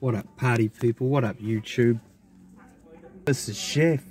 What up, party people? What up, YouTube? This is Chef,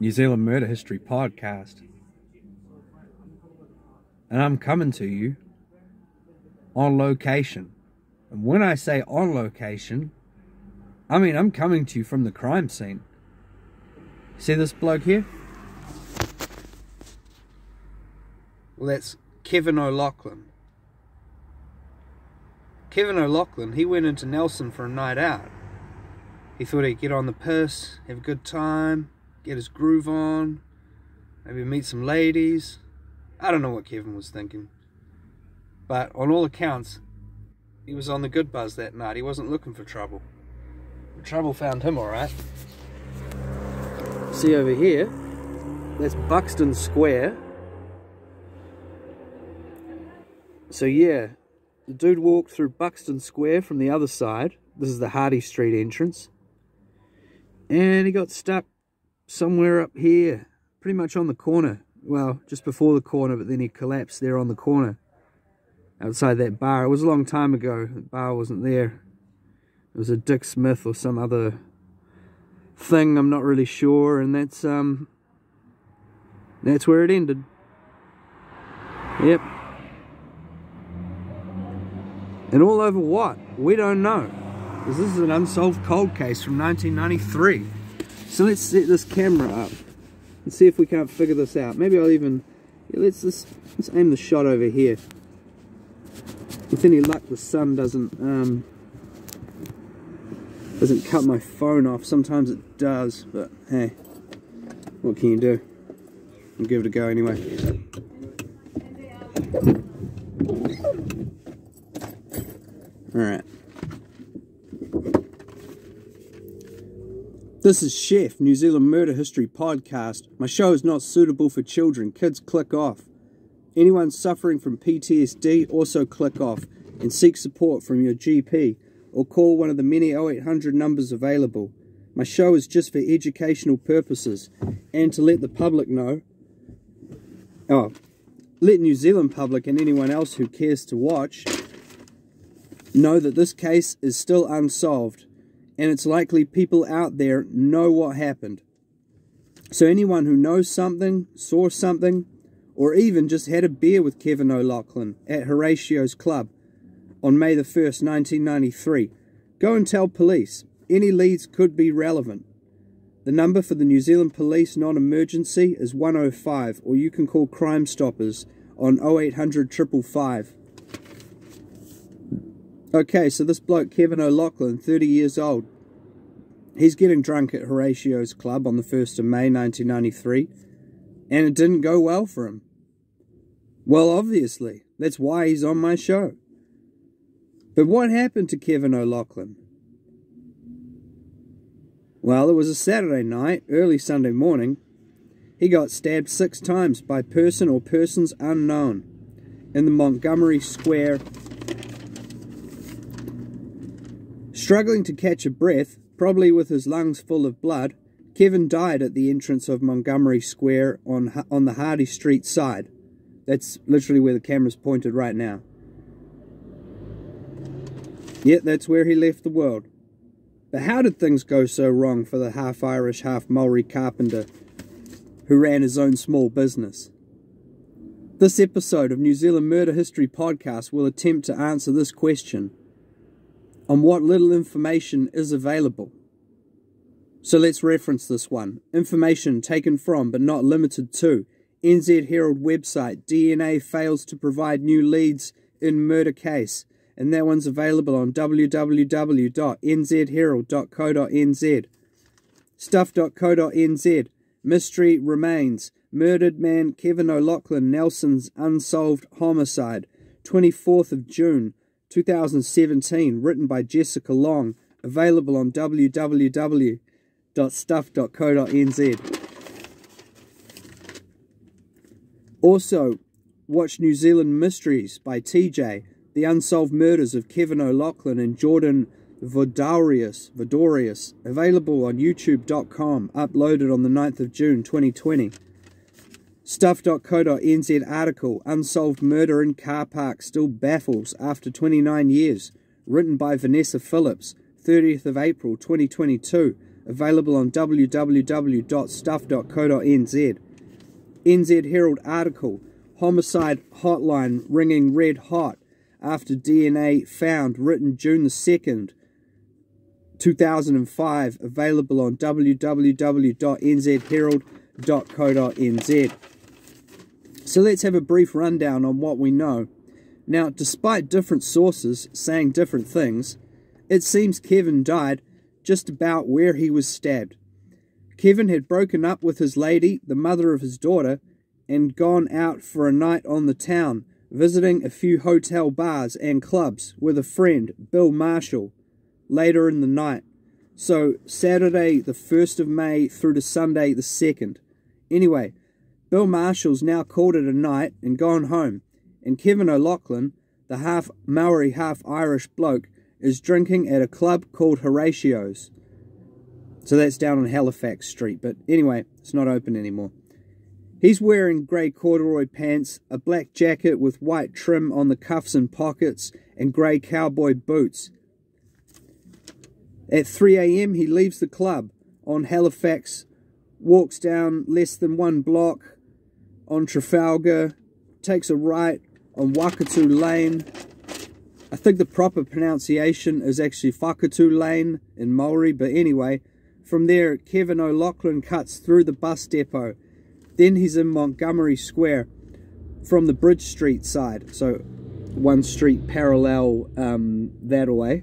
New Zealand Murder History Podcast. And I'm coming to you on location. And when I say on location, I mean I'm coming to you from the crime scene. See this bloke here? Well, that's Kevin O'Loughlin. Kevin O'Loughlin, he went into Nelson for a night out. He thought he'd get on the piss, have a good time, get his groove on, maybe meet some ladies. I don't know what Kevin was thinking. But on all accounts, he was on the good buzz that night. He wasn't looking for trouble. The trouble found him, alright. See over here, that's Buxton Square. So yeah, the dude walked through Buxton Square from the other side. This is the Hardy Street entrance. And he got stuck somewhere up here, pretty much on the corner. Well, just before the corner, but then he collapsed there on the corner outside that bar. It was a long time ago. The bar wasn't there. It was a Dick Smith or some other thing, I'm not really sure. And that's, um, that's where it ended. Yep. And all over what? We don't know. This is an unsolved cold case from 1993. So let's set this camera up and see if we can't figure this out. Maybe I'll even, yeah, let's, let's, let's aim the shot over here. With any luck the sun doesn't, um, doesn't cut my phone off. Sometimes it does, but hey, what can you do? I'll give it a go anyway. Alright. This is Chef, New Zealand Murder History Podcast. My show is not suitable for children. Kids, click off. Anyone suffering from PTSD, also click off and seek support from your GP or call one of the many 0800 numbers available. My show is just for educational purposes and to let the public know. Oh, let New Zealand public and anyone else who cares to watch know that this case is still unsolved and it's likely people out there know what happened. So anyone who knows something, saw something, or even just had a beer with Kevin O'Loughlin at Horatio's club on May the 1st, 1993, go and tell police. Any leads could be relevant. The number for the New Zealand Police non-emergency is 105 or you can call Crime Stoppers on 0800 555. Okay, so this bloke, Kevin O'Loughlin, 30 years old, he's getting drunk at Horatio's club on the 1st of May 1993, and it didn't go well for him. Well, obviously, that's why he's on my show. But what happened to Kevin O'Loughlin? Well, it was a Saturday night, early Sunday morning. He got stabbed six times by person or persons unknown in the Montgomery Square Struggling to catch a breath, probably with his lungs full of blood, Kevin died at the entrance of Montgomery Square on, on the Hardy Street side. That's literally where the camera's pointed right now. Yet that's where he left the world. But how did things go so wrong for the half Irish, half Maori carpenter who ran his own small business? This episode of New Zealand Murder History Podcast will attempt to answer this question on what little information is available. So let's reference this one. Information taken from, but not limited to, NZ Herald website. DNA fails to provide new leads in murder case. And that one's available on www.nzherald.co.nz. Stuff.co.nz. Mystery remains. Murdered man Kevin O'Loughlin Nelson's unsolved homicide. 24th of June 2017, written by Jessica Long, available on www.stuff.co.nz. Also, watch New Zealand Mysteries by TJ, The Unsolved Murders of Kevin O'Loughlin and Jordan Vodarius, Vodorius, available on youtube.com, uploaded on the 9th of June 2020. Stuff.co.nz article Unsolved murder in car park still baffles after 29 years. written by Vanessa Phillips, 30th of April 2022, available on www.stuff.co.nz. NZ Herald article, homicide hotline ringing red hot after DNA found, written June the 2nd, 2005, available on www.nzherald.co.nz. So let's have a brief rundown on what we know. Now, despite different sources saying different things, it seems Kevin died just about where he was stabbed. Kevin had broken up with his lady, the mother of his daughter, and gone out for a night on the town, visiting a few hotel bars and clubs with a friend, Bill Marshall, later in the night. So, Saturday the 1st of May through to Sunday the 2nd. Anyway, Bill Marshall's now called it a night and gone home, and Kevin O'Loughlin, the half Maori, half Irish bloke, is drinking at a club called Horatio's. So that's down on Halifax Street, but anyway, it's not open anymore. He's wearing grey corduroy pants, a black jacket with white trim on the cuffs and pockets, and grey cowboy boots. At 3 a.m., he leaves the club on Halifax, walks down less than one block on Trafalgar, takes a right on Wakatu Lane. I think the proper pronunciation is actually Whakatu Lane in Maori, but anyway, from there, Kevin O'Loughlin cuts through the bus depot. Then he's in Montgomery Square from the Bridge Street side, so one street parallel um, that way.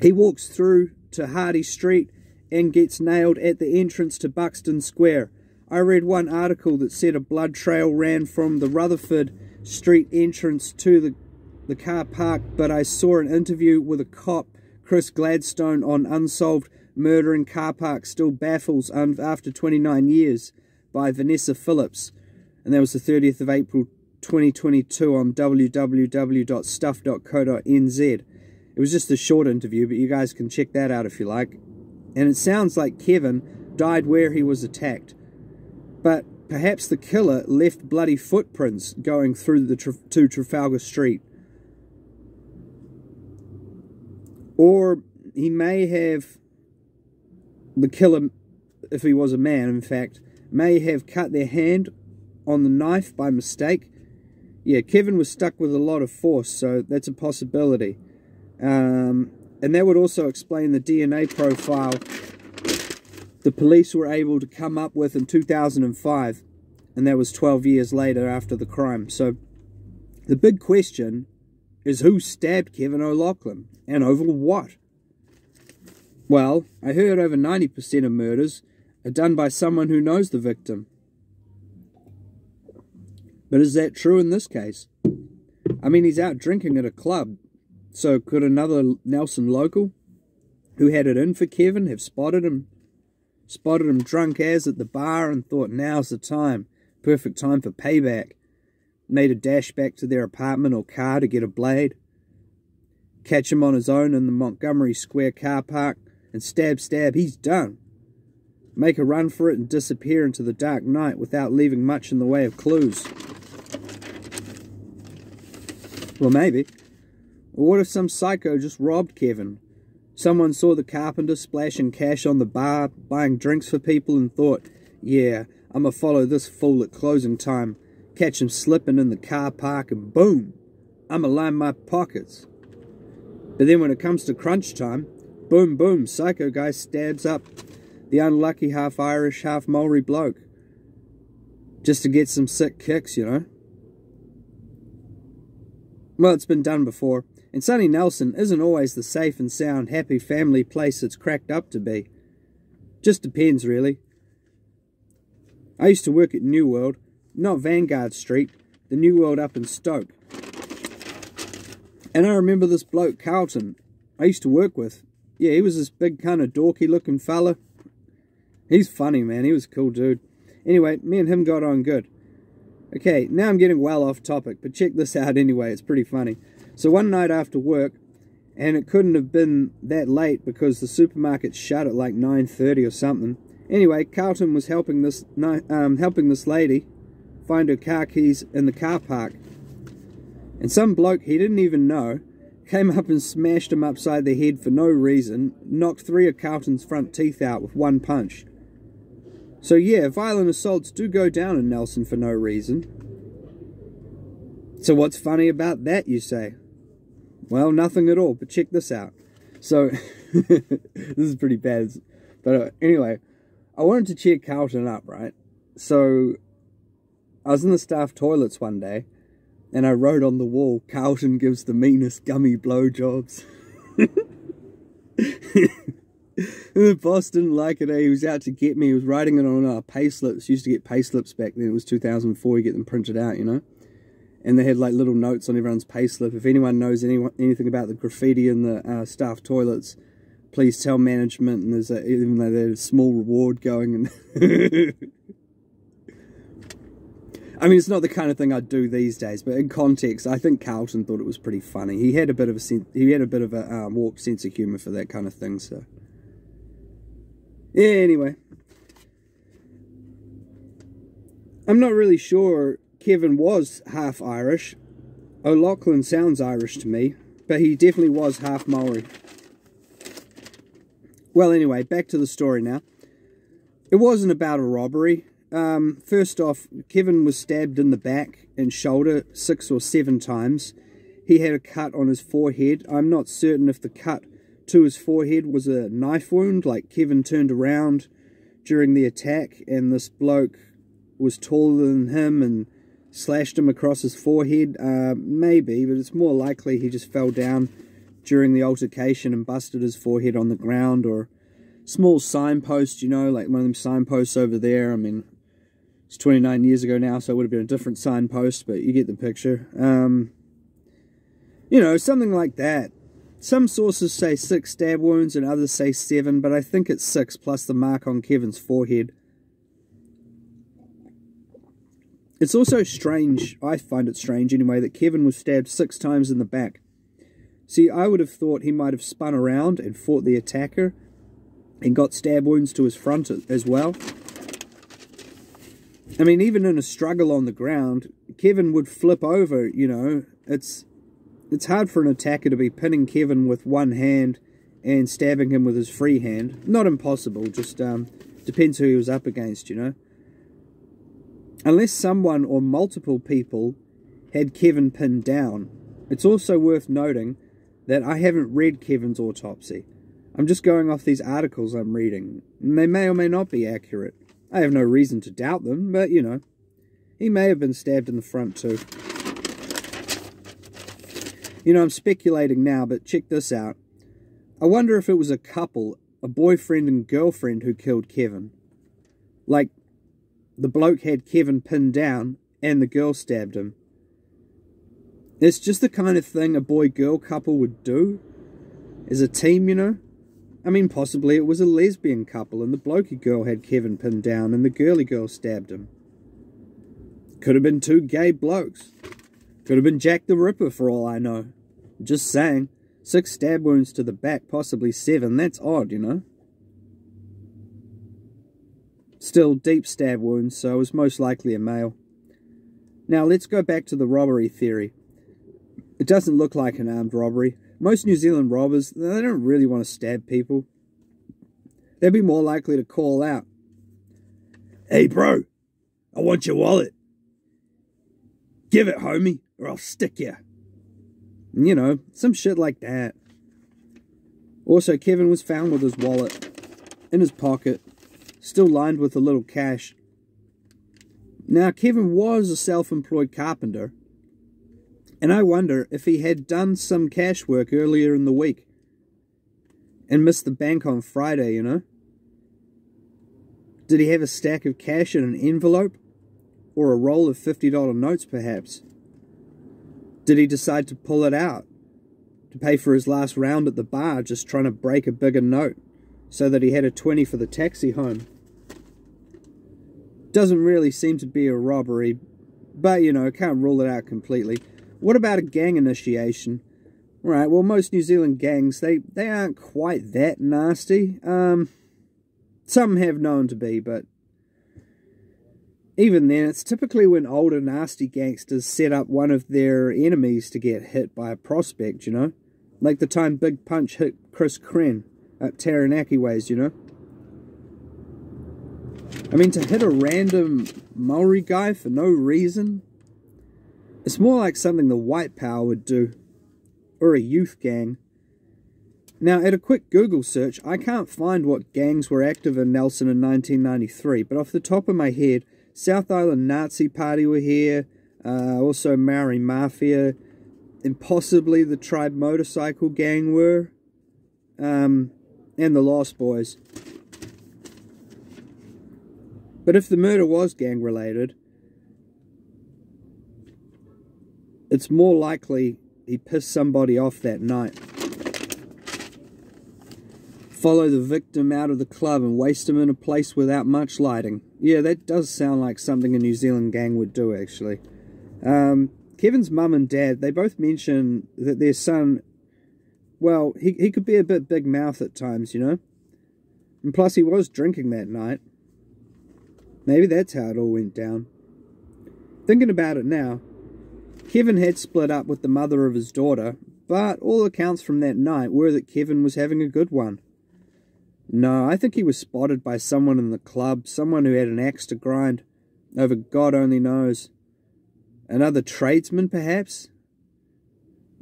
He walks through to Hardy Street and gets nailed at the entrance to Buxton Square. I read one article that said a blood trail ran from the Rutherford Street entrance to the, the car park, but I saw an interview with a cop, Chris Gladstone, on Unsolved Murder in Car Park Still Baffles After 29 Years by Vanessa Phillips. And that was the 30th of April 2022 on www.stuff.co.nz. It was just a short interview, but you guys can check that out if you like. And it sounds like Kevin died where he was attacked. But perhaps the killer left bloody footprints going through the to Trafalgar Street. Or he may have, the killer, if he was a man in fact, may have cut their hand on the knife by mistake. Yeah, Kevin was stuck with a lot of force, so that's a possibility. Um, and that would also explain the DNA profile the police were able to come up with in 2005. And that was 12 years later after the crime. So the big question is who stabbed Kevin O'Loughlin and over what? Well, I heard over 90% of murders are done by someone who knows the victim. But is that true in this case? I mean, he's out drinking at a club. So could another Nelson local who had it in for Kevin have spotted him, spotted him drunk as at the bar and thought now's the time, perfect time for payback. Made a dash back to their apartment or car to get a blade. Catch him on his own in the Montgomery Square car park and stab, stab, he's done. Make a run for it and disappear into the dark night without leaving much in the way of clues. Well, maybe. Or what if some psycho just robbed Kevin? Someone saw the carpenter splashing cash on the bar, buying drinks for people, and thought, yeah, I'ma follow this fool at closing time, catch him slipping in the car park, and boom, I'ma line my pockets. But then when it comes to crunch time, boom, boom, psycho guy stabs up the unlucky half Irish, half Maori bloke. Just to get some sick kicks, you know. Well, it's been done before. And Sunny Nelson isn't always the safe and sound, happy family place it's cracked up to be. Just depends, really. I used to work at New World, not Vanguard Street, the New World up in Stoke. And I remember this bloke, Carlton, I used to work with. Yeah, he was this big kind of dorky looking fella. He's funny, man. He was a cool dude. Anyway, me and him got on good. Okay, now I'm getting well off topic, but check this out anyway. It's pretty funny. So one night after work, and it couldn't have been that late because the supermarket shut at like 9.30 or something. Anyway, Carlton was helping this um, helping this lady find her car keys in the car park. And some bloke he didn't even know came up and smashed him upside the head for no reason, knocked three of Carlton's front teeth out with one punch. So, yeah, violent assaults do go down in Nelson for no reason. So, what's funny about that, you say? Well, nothing at all, but check this out. So, this is pretty bad. But uh, anyway, I wanted to cheer Carlton up, right? So, I was in the staff toilets one day, and I wrote on the wall, Carlton gives the meanest gummy blowjobs. the boss didn't like it. Eh? He was out to get me. He was writing it on our pay slips. Used to get pay slips back then. It was 2004. You get them printed out, you know. And they had like little notes on everyone's pay slip. If anyone knows anyone, anything about the graffiti in the uh, staff toilets, please tell management. And there's a, even though there's a small reward going. And I mean, it's not the kind of thing I'd do these days, but in context, I think Carlton thought it was pretty funny. He had a bit of a he had a bit of a um, warped sense of humor for that kind of thing. So, yeah. Anyway, I'm not really sure Kevin was half Irish. O'Loughlin sounds Irish to me, but he definitely was half Maori. Well, anyway, back to the story now. It wasn't about a robbery. Um, first off, Kevin was stabbed in the back and shoulder six or seven times. He had a cut on his forehead. I'm not certain if the cut to his forehead was a knife wound, like Kevin turned around during the attack and this bloke was taller than him and slashed him across his forehead. Uh, maybe, but it's more likely he just fell down during the altercation and busted his forehead on the ground or small signpost, you know, like one of them signposts over there. I mean, it's 29 years ago now, so it would have been a different signpost, but you get the picture. Um, you know, something like that. Some sources say six stab wounds and others say seven, but I think it's six plus the mark on Kevin's forehead. It's also strange, I find it strange anyway, that Kevin was stabbed six times in the back. See, I would have thought he might have spun around and fought the attacker and got stab wounds to his front as well. I mean, even in a struggle on the ground, Kevin would flip over, you know. It's it's hard for an attacker to be pinning Kevin with one hand and stabbing him with his free hand. Not impossible, just um, depends who he was up against, you know. Unless someone or multiple people had Kevin pinned down. It's also worth noting that I haven't read Kevin's autopsy. I'm just going off these articles I'm reading, and they may or may not be accurate. I have no reason to doubt them, but you know, he may have been stabbed in the front too. You know, I'm speculating now, but check this out. I wonder if it was a couple, a boyfriend and girlfriend, who killed Kevin. Like, the bloke had Kevin pinned down and the girl stabbed him. It's just the kind of thing a boy girl couple would do as a team, you know? I mean, possibly it was a lesbian couple and the blokey girl had Kevin pinned down and the girly girl stabbed him. Could have been two gay blokes. Could have been Jack the Ripper for all I know. Just saying. Six stab wounds to the back, possibly seven. That's odd, you know. Still, deep stab wounds, so it was most likely a male. Now, let's go back to the robbery theory. It doesn't look like an armed robbery. Most New Zealand robbers, they don't really want to stab people. They'd be more likely to call out, Hey bro, I want your wallet. Give it, homie, or I'll stick you. You know, some shit like that. Also, Kevin was found with his wallet in his pocket, still lined with a little cash. Now, Kevin was a self employed carpenter, and I wonder if he had done some cash work earlier in the week and missed the bank on Friday, you know? Did he have a stack of cash in an envelope? Or a roll of $50 notes, perhaps? Did he decide to pull it out? To pay for his last round at the bar, just trying to break a bigger note so that he had a 20 for the taxi home? Doesn't really seem to be a robbery, but you know, can't rule it out completely. What about a gang initiation? Right, well, most New Zealand gangs, they, they aren't quite that nasty. Um, some have known to be, but even then, it's typically when older nasty gangsters set up one of their enemies to get hit by a prospect, you know? Like the time Big Punch hit Chris Kren up Taranaki ways, you know? I mean, to hit a random Maori guy for no reason, it's more like something the white power would do, or a youth gang. Now, at a quick Google search, I can't find what gangs were active in Nelson in 1993, but off the top of my head, South Island Nazi Party were here, uh, also Maori Mafia, and possibly the Tribe Motorcycle Gang were, um, and the Lost Boys. But if the murder was gang related, it's more likely he pissed somebody off that night. Follow the victim out of the club and waste him in a place without much lighting. Yeah, that does sound like something a New Zealand gang would do, actually. Um, Kevin's mum and dad, they both mention that their son, well, he, he could be a bit big mouth at times, you know? And plus, he was drinking that night. Maybe that's how it all went down. Thinking about it now, Kevin had split up with the mother of his daughter, but all accounts from that night were that Kevin was having a good one. No, I think he was spotted by someone in the club, someone who had an axe to grind, over God only knows. Another tradesman, perhaps?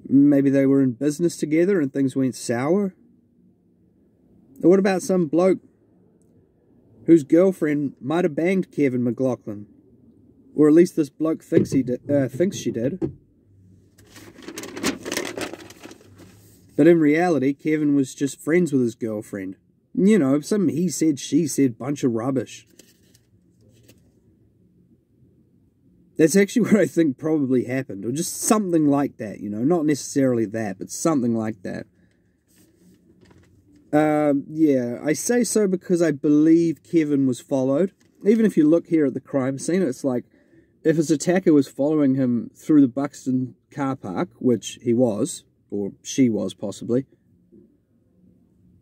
Maybe they were in business together and things went sour? Or what about some bloke whose girlfriend might have banged Kevin McLaughlin? Or at least this bloke thinks he uh, thinks she did. But in reality, Kevin was just friends with his girlfriend. You know, some he said, she said bunch of rubbish. That's actually what I think probably happened, or just something like that, you know, not necessarily that, but something like that. Um, yeah, I say so because I believe Kevin was followed. Even if you look here at the crime scene, it's like if his attacker was following him through the Buxton car park, which he was, or she was possibly,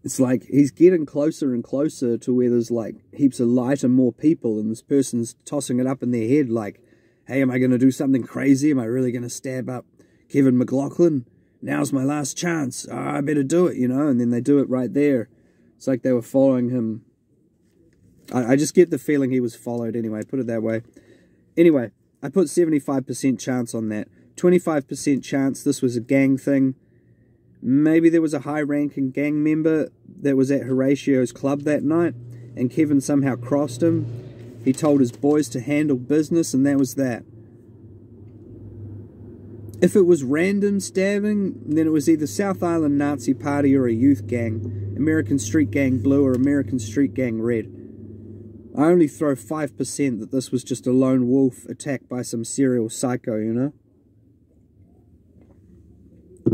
it's like he's getting closer and closer to where there's like heaps of light and more people, and this person's tossing it up in their head like, hey, am I going to do something crazy? Am I really going to stab up Kevin McLaughlin? Now's my last chance. Oh, I better do it, you know? And then they do it right there. It's like they were following him. I, I just get the feeling he was followed anyway, put it that way. Anyway, I put 75% chance on that. 25% chance this was a gang thing. Maybe there was a high ranking gang member that was at Horatio's club that night and Kevin somehow crossed him. He told his boys to handle business and that was that. If it was random stabbing, then it was either South Island Nazi Party or a youth gang, American Street Gang Blue or American Street Gang Red. I only throw 5% that this was just a lone wolf attacked by some serial psycho, you know?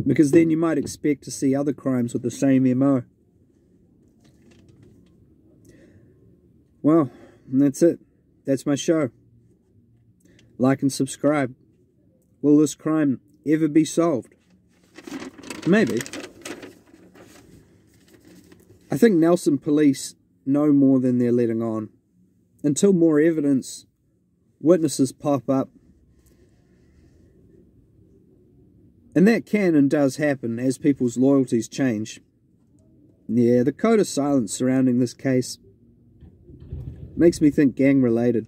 because then you might expect to see other crimes with the same MO. Well, that's it. That's my show. Like and subscribe. Will this crime ever be solved? Maybe. I think Nelson police know more than they're letting on. Until more evidence, witnesses pop up, And that can and does happen as people's loyalties change. Yeah, the code of silence surrounding this case makes me think gang related.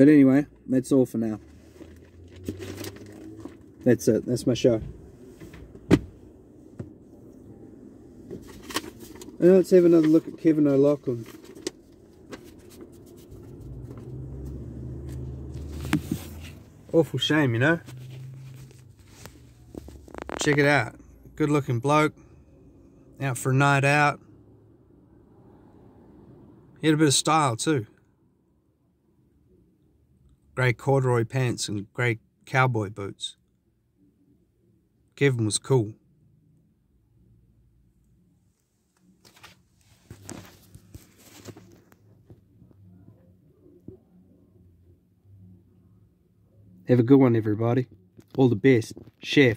But anyway, that's all for now. That's it. That's my show. Now let's have another look at Kevin O'Loughlin. Awful shame, you know? Check it out. Good looking bloke. Out for a night out. He had a bit of style too. Grey corduroy pants and grey cowboy boots. Kevin was cool. Have a good one, everybody. All the best. Chef.